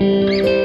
Música